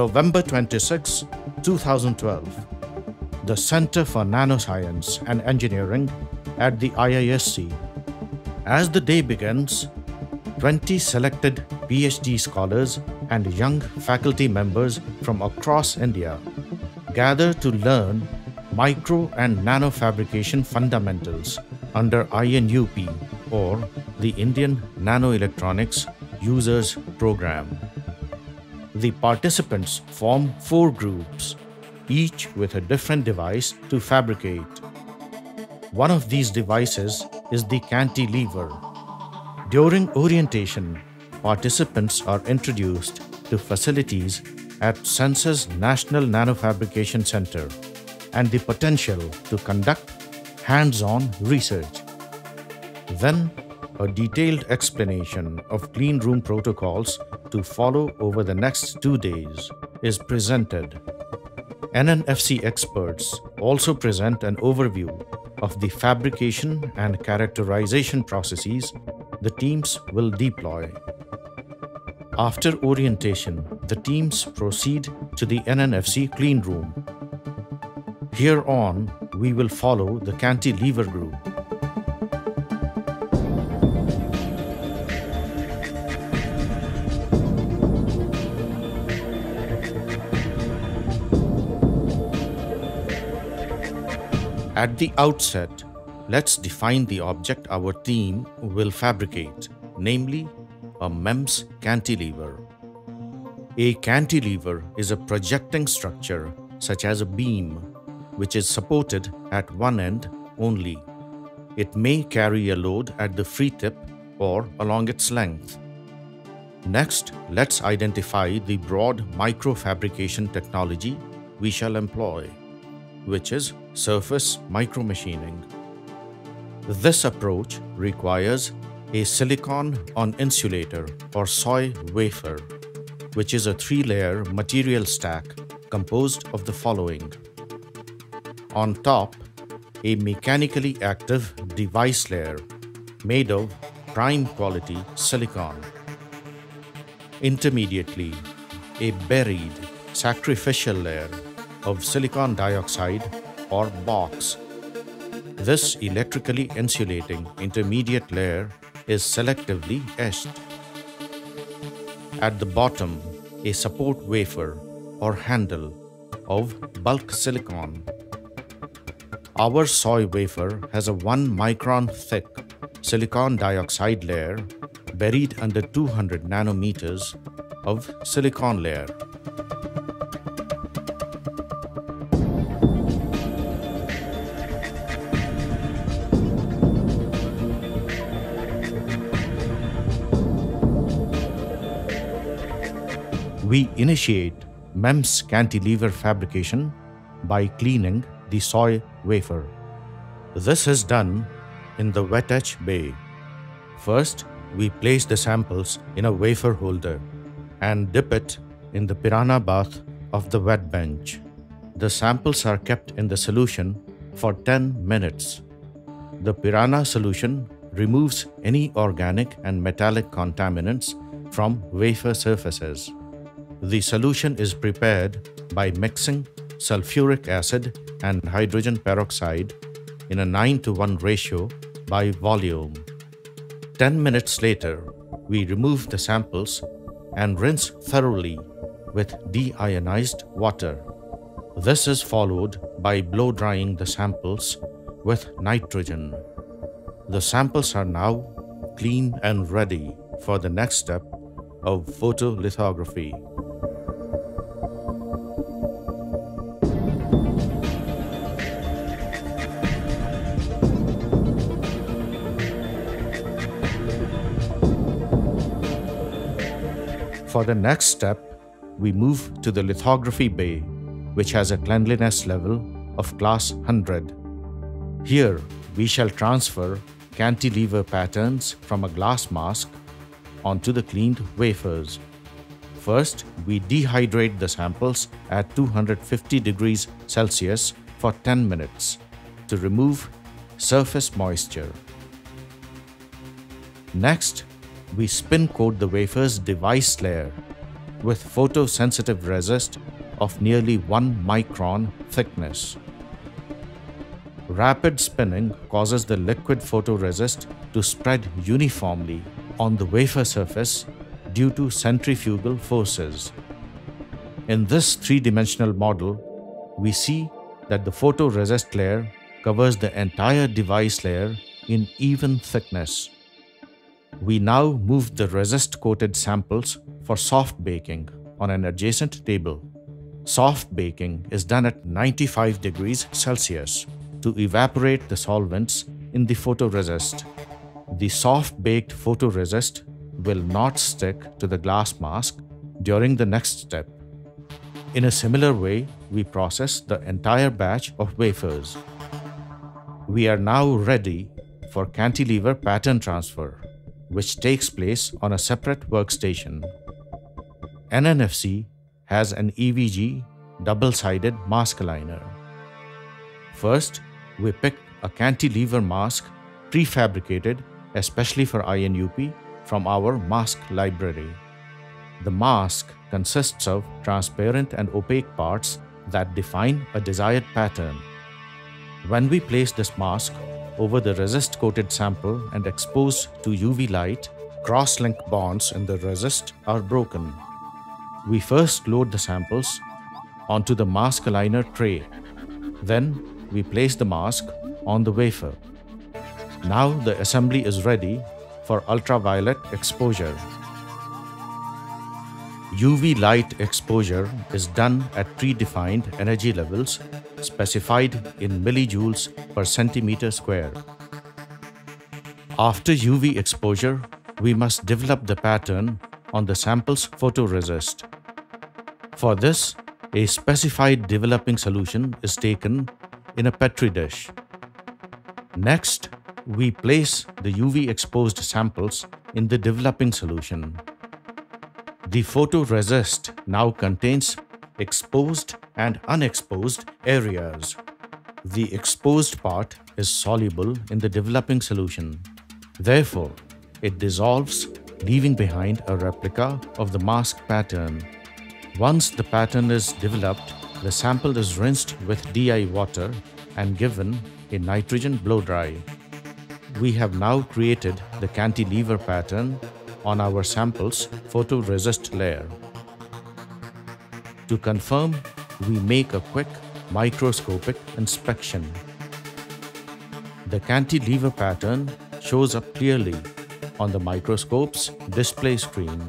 November 26, 2012, the Center for Nanoscience and Engineering at the IISc. As the day begins, 20 selected PhD scholars and young faculty members from across India gather to learn micro and nano fabrication fundamentals under INUP or the Indian Nanoelectronics Users Program. The participants form four groups, each with a different device to fabricate. One of these devices is the cantilever. During orientation, participants are introduced to facilities at CeNSE's National Nanofabrication Center and the potential to conduct hands-on research. Then, a detailed explanation of clean room protocols to follow over the next two days is presented. NNFC experts also present an overview of the fabrication and characterization processes the teams will deploy. After orientation, the teams proceed to the NNFC clean room. Here on, we will follow the cantilever group. At the outset, let's define the object our team will fabricate, namely a MEMS cantilever. A cantilever is a projecting structure such as a beam which is supported at one end only. It may carry a load at the free tip or along its length. Next, let's identify the broad microfabrication technology we shall employ, which is surface micromachining. This approach requires a silicon on insulator or SOI wafer, which is a three-layer material stack composed of the following. On top, a mechanically active device layer made of prime quality silicon. Intermediately, a buried sacrificial layer of silicon dioxide or box. This electrically insulating intermediate layer is selectively etched. At the bottom, a support wafer or handle of bulk silicon. Our SOI wafer has a 1 micron thick silicon dioxide layer buried under 200 nanometers of silicon layer. We initiate MEMS cantilever fabrication by cleaning the SOI wafer. This is done in the wet etch bay. First, we place the samples in a wafer holder and dip it in the piranha bath of the wet bench. The samples are kept in the solution for 10 minutes. The piranha solution removes any organic and metallic contaminants from wafer surfaces. The solution is prepared by mixing sulfuric acid and hydrogen peroxide in a 9 to 1 ratio by volume. 10 minutes later, we remove the samples and rinse thoroughly with deionized water. This is followed by blow drying the samples with nitrogen. The samples are now clean and ready for the next step of photolithography. For the next step, we move to the lithography bay, which has a cleanliness level of class 100. Here, we shall transfer cantilever patterns from a glass mask onto the cleaned wafers. First, we dehydrate the samples at 250 degrees Celsius for 10 minutes to remove surface moisture. Next, we spin coat the wafer's device layer with photosensitive resist of nearly 1 micron thickness. Rapid spinning causes the liquid photoresist to spread uniformly on the wafer surface due to centrifugal forces. In this three-dimensional model, we see that the photoresist layer covers the entire device layer in even thickness. We now move the resist-coated samples for soft baking on an adjacent table. Soft baking is done at 95 degrees Celsius to evaporate the solvents in the photoresist. The soft-baked photoresist will not stick to the glass mask during the next step. In a similar way, we process the entire batch of wafers. We are now ready for cantilever pattern transfer, which takes place on a separate workstation. NNFC has an EVG double-sided mask aligner. First, we pick a cantilever mask prefabricated especially for INUP from our mask library. The mask consists of transparent and opaque parts that define a desired pattern. When we place this mask over the resist-coated sample and exposed to UV light, cross-link bonds in the resist are broken. We first load the samples onto the mask aligner tray. Then we place the mask on the wafer. Now the assembly is ready for ultraviolet exposure. UV light exposure is done at predefined energy levels specified in millijoules per centimeter square. After UV exposure, we must develop the pattern on the sample's photoresist. For this, a specified developing solution is taken in a petri dish. Next, we place the UV exposed samples in the developing solution. The photoresist now contains exposed and unexposed areas. The exposed part is soluble in the developing solution. Therefore, it dissolves, leaving behind a replica of the mask pattern. Once the pattern is developed, the sample is rinsed with DI water and given a nitrogen blow dry. We have now created the cantilever pattern on our sample's photoresist layer. To confirm, we make a quick microscopic inspection. The cantilever pattern shows up clearly on the microscope's display screen.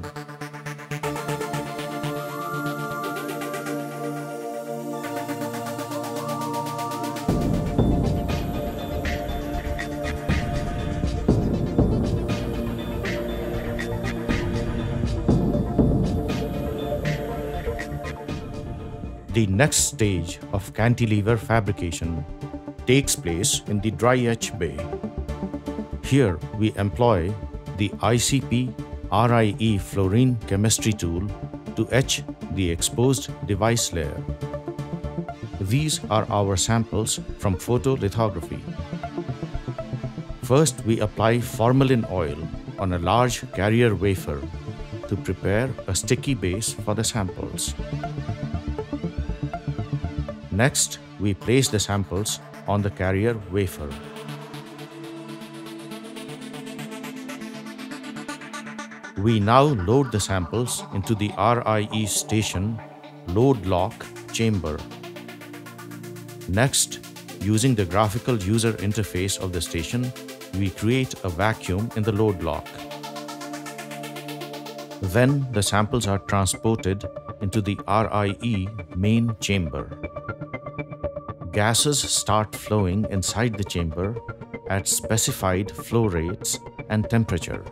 Next stage of cantilever fabrication takes place in the dry etch bay. Here we employ the ICP RIE fluorine chemistry tool to etch the exposed device layer. These are our samples from photolithography. First, we apply Fomblin oil on a large carrier wafer to prepare a sticky base for the samples. Next, we place the samples on the carrier wafer. We now load the samples into the RIE station load lock chamber. Next, using the graphical user interface of the station, we create a vacuum in the load lock. Then the samples are transported into the RIE main chamber gases start flowing inside the chamber at specified flow rates and temperature.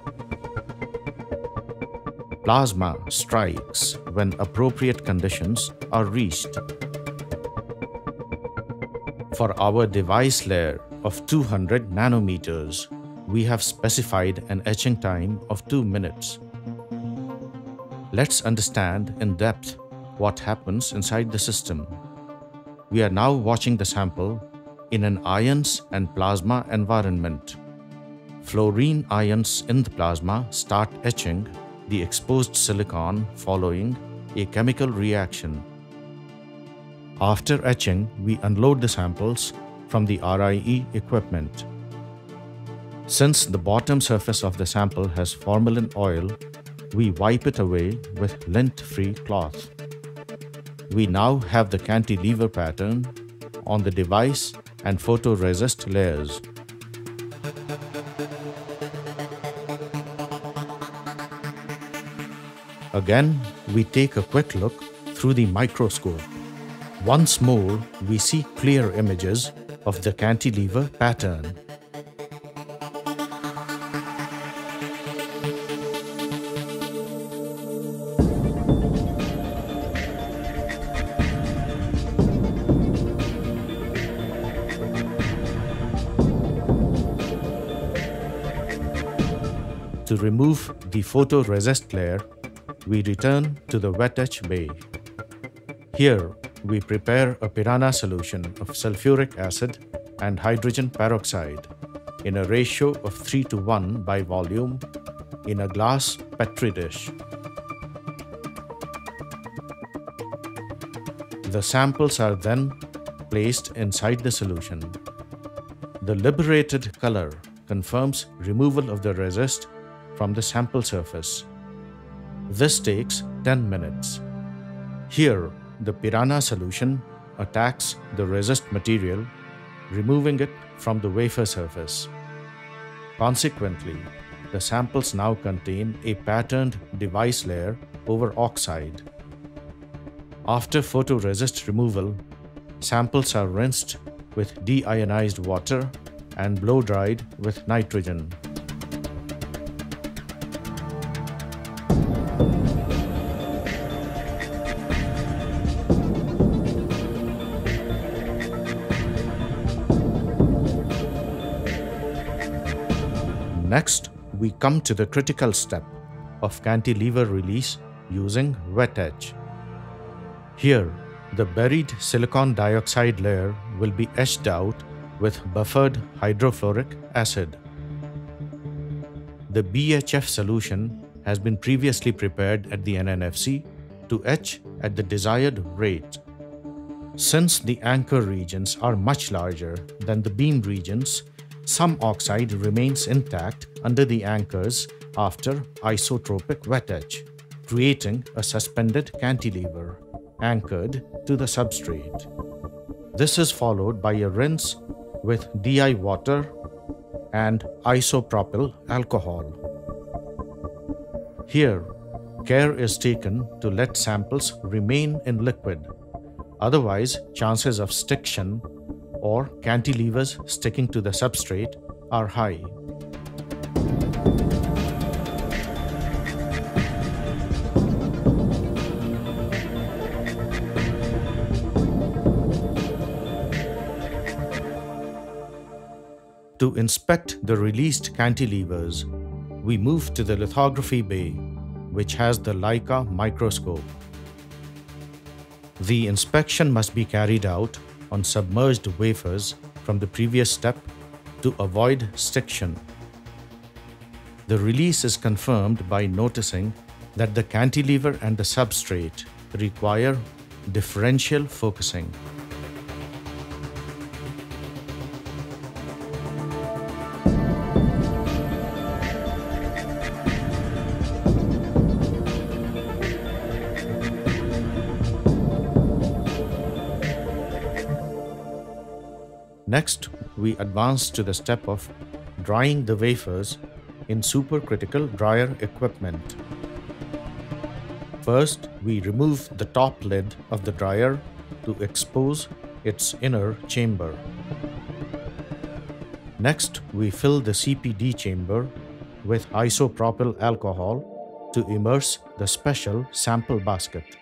Plasma strikes when appropriate conditions are reached. For our device layer of 200 nanometers, we have specified an etching time of 2 minutes. Let's understand in depth what happens inside the system. We are now watching the sample in an ions and plasma environment. Fluorine ions in the plasma start etching the exposed silicon following a chemical reaction. After etching, we unload the samples from the RIE equipment. Since the bottom surface of the sample has Fomblin oil, we wipe it away with lint-free cloth. We now have the cantilever pattern on the device and photoresist layers. Again, we take a quick look through the microscope. Once more, we see clear images of the cantilever pattern. To remove the photoresist layer, we return to the wet etch bay. Here, we prepare a Piranha solution of sulfuric acid and hydrogen peroxide in a ratio of 3 to 1 by volume in a glass Petri dish. The samples are then placed inside the solution. The liberated color confirms removal of the resist from the sample surface. This takes 10 minutes. Here, the Piranha solution attacks the resist material, removing it from the wafer surface. Consequently, the samples now contain a patterned device layer over oxide. After photoresist removal, samples are rinsed with deionized water and blow dried with nitrogen. Next, we come to the critical step of cantilever release using wet etch. Here, the buried silicon dioxide layer will be etched out with buffered hydrofluoric acid. The BHF solution has been previously prepared at the NNFC to etch at the desired rate. Since the anchor regions are much larger than the beam regions, some oxide remains intact under the anchors after isotropic wet etch, creating a suspended cantilever anchored to the substrate. This is followed by a rinse with DI water and isopropyl alcohol. Here, care is taken to let samples remain in liquid. Otherwise, chances of stiction or cantilevers sticking to the substrate are high. To inspect the released cantilevers, we move to the lithography bay, which has the Leica microscope. The inspection must be carried out on submerged wafers from the previous step to avoid stiction. The release is confirmed by noticing that the cantilever and the substrate require differential focusing. Next, we advance to the step of drying the wafers in supercritical dryer equipment. First, we remove the top lid of the dryer to expose its inner chamber. Next, we fill the CPD chamber with isopropyl alcohol to immerse the special sample basket.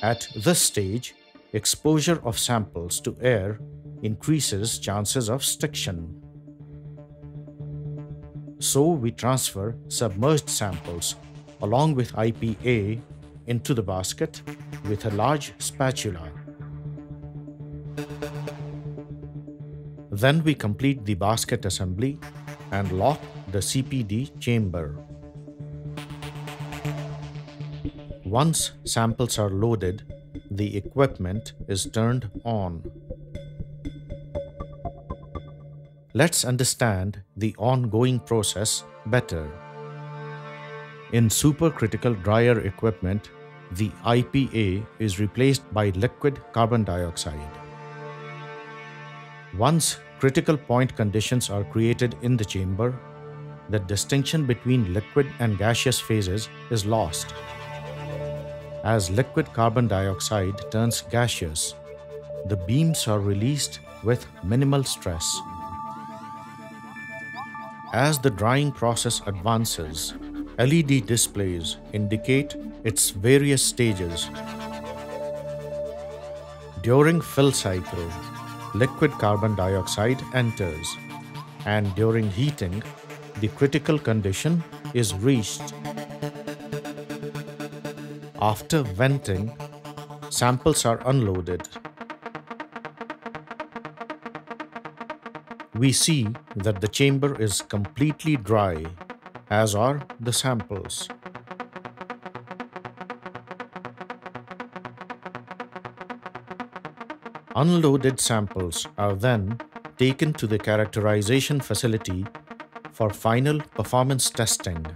At this stage, exposure of samples to air increases chances of stiction. So we transfer submerged samples along with IPA into the basket with a large spatula. Then we complete the basket assembly and lock the CPD chamber. Once samples are loaded, the equipment is turned on. Let's understand the ongoing process better. In supercritical dryer equipment, the IPA is replaced by liquid carbon dioxide. Once critical point conditions are created in the chamber, the distinction between liquid and gaseous phases is lost. As liquid carbon dioxide turns gaseous, the beams are released with minimal stress. As the drying process advances, LED displays indicate its various stages. During fill cycle, liquid carbon dioxide enters, and during heating, the critical condition is reached. After venting, samples are unloaded. We see that the chamber is completely dry, as are the samples. Unloaded samples are then taken to the characterization facility for final performance testing.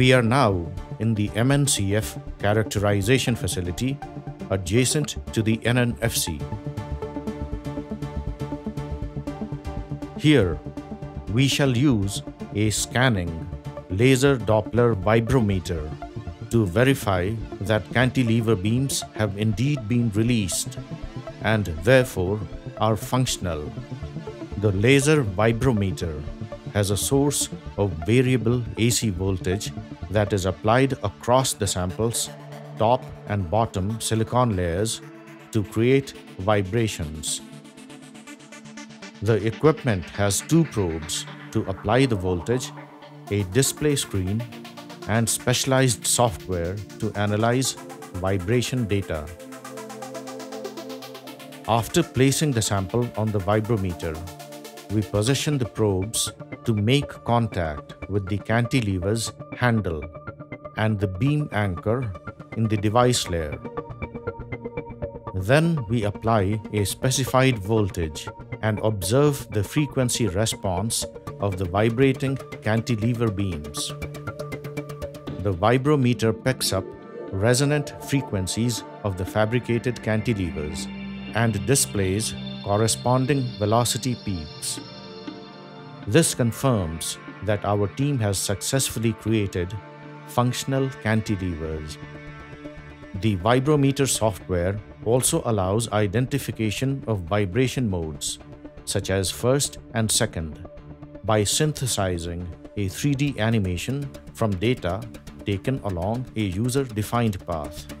We are now in the MNCF characterization facility adjacent to the NNFC. Here, we shall use a scanning laser Doppler vibrometer to verify that cantilever beams have indeed been released and therefore are functional. The laser vibrometer has a source of variable AC voltage that is applied across the sample's top and bottom silicon layers to create vibrations. The equipment has two probes to apply the voltage, a display screen, and specialized software to analyze vibration data. After placing the sample on the vibrometer, we position the probes to make contact with the cantilever's handle and the beam anchor in the device layer. Then we apply a specified voltage and observe the frequency response of the vibrating cantilever beams. The vibrometer picks up resonant frequencies of the fabricated cantilevers and displays corresponding velocity peaks. This confirms that our team has successfully created functional cantilevers. The vibrometer software also allows identification of vibration modes such as first and second, by synthesizing a 3D animation from data taken along a user-defined path.